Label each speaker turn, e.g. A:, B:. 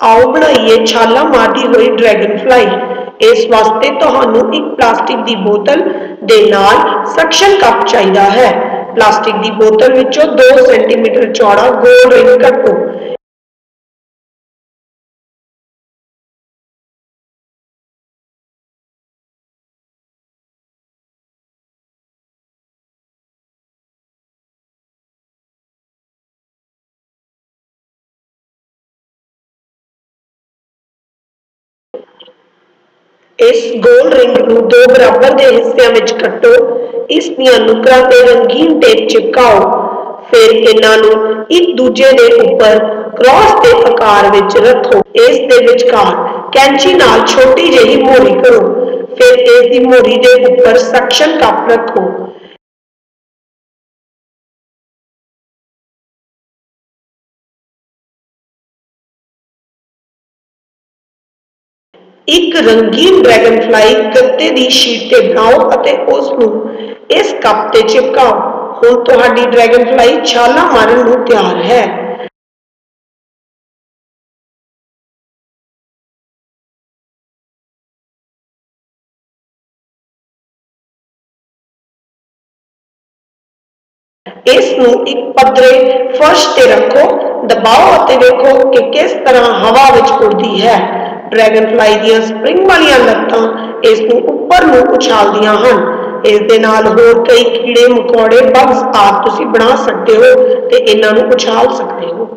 A: ਆਓ ਬਣਾਈਏ ਛਾਲਾਂ ਮਾਰਦੀ ਹੋਈ ਡਰੈਗਨ ਫਲਾਈ। ਇਸ ਵਾਸਤੇ ਤੁਹਾਨੂੰ ਇੱਕ ਪਲਾਸਟਿਕ ਦੀ ਬੋਤਲ ਦੇ ਨਾਲ ਸਕਸ਼ਨ ਕੱਪ ਚਾਹੀਦਾ ਹੈ। ਪਲਾਸਟਿਕ ਦੀ ਬੋਤਲ ਵਿੱਚੋਂ 2 ਸੈਂਟੀਮੀਟਰ ਚੌੜਾ ਗੋਲ ਰਿੰਗ ਕੱਟੋ ਇਸ ਗੋਲ ਰਿੰਗ ਨੂੰ ਦੋ ਬਰਾਬਰ ਦੇ ਹਿੱਸਿਆਂ ਵਿੱਚ ਕੱਟੋ, ਇਸ ਦੀਆਂ ਨੁਕਰਾਂ ਤੇ ਰੰਗੀਨ ਟੇਪ ਚਿਪਕਾਓ, ਫਿਰ ਇਹਨਾਂ ਨੂੰ ਇੱਕ ਦੂਜੇ ਦੇ ਉੱਪਰ ਕ੍ਰਾਸ ਦੇ ਆਕਾਰ ਵਿੱਚ ਰੱਖੋ। ਇਸ ਦੇ ਵਿਚਕਾਰ ਕੈਂਚੀ ਨਾਲ ਛੋਟੀ ਜਿਹੀ ਮੋਰੀ ਕਰੋ, ਫਿਰ ਇਸ ਦੀ ਮੋਰੀ ਦੇ ਉੱਪਰ ਸਕਸ਼ਨ ਕੱਪ ਰੱਖੋ। ਇੱਕ ਰੰਗੀਨ ਡਰੈਗਨਫਲਾਈ ਗੱਤੇ ਦੀ ਸ਼ੀਟ ਤੇ ਬਣਾਓ ਅਤੇ ਉਸ ਨੂੰ ਇਸ ਕੱਪ ਤੇ ਚਿਪਕਾਓ। ਹੁਣ ਤੁਹਾਡੀ ਡਰੈਗਨਫਲਾਈ ਛਾਲਾਂ ਮਾਰਨ ਨੂੰ ਤਿਆਰ ਹੈ। ਇਸ ਨੂੰ ਇੱਕ ਪੱਧਰੇ ਫਰਸ਼ ਤੇ ਰੱਖੋ, ਦਬਾਓ ਅਤੇ ਵੇਖੋ ਕਿ ਕਿਸ ਤਰ੍ਹਾਂ ਹਵਾ ਵਿੱਚ ਉੱਡਦੀ ਹੈ। ਡਰੈਗਨਫਲਾਈ ਦੀਆਂ ਸਪ੍ਰਿੰਗ ਵਾਲੀਆਂ ਲੱਤਾਂ ਇਸ ਨੂੰ ਉੱਪਰ ਨੂੰ ਉਛਾਲਦੀਆਂ ਹਨ। ਇਸ ਦੇ ਨਾਲ ਹੋਰ ਕਈ ਕੀੜੇ ਮਕੌੜੇ ਬਗਸ ਆਦਿ ਤੁਸੀਂ ਬਣਾ ਸਕਦੇ ਹੋ ਤੇ ਇਹਨਾਂ ਨੂੰ ਉਛਾਲ ਸਕਦੇ ਹੋ।